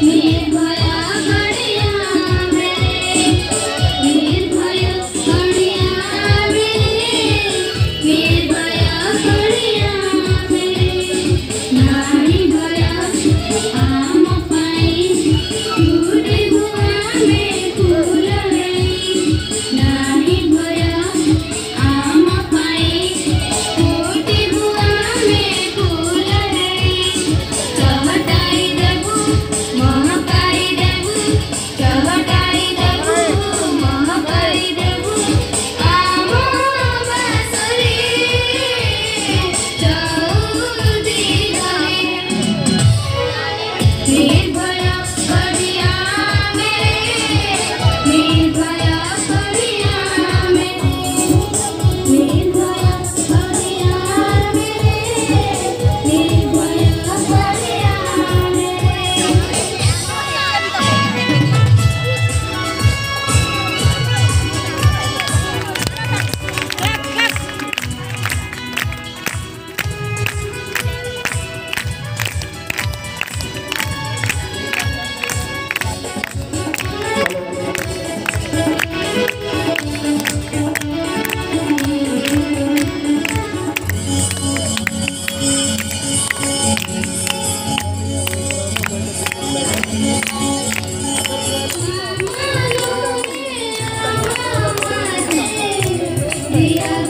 你 Yeah.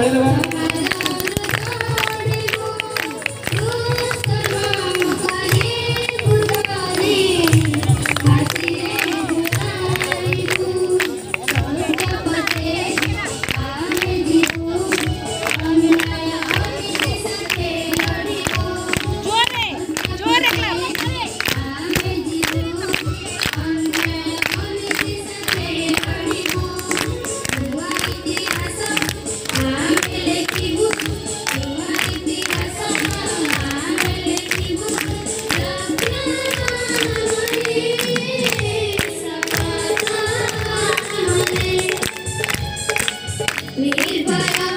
Tá Valeu, Nirbhaya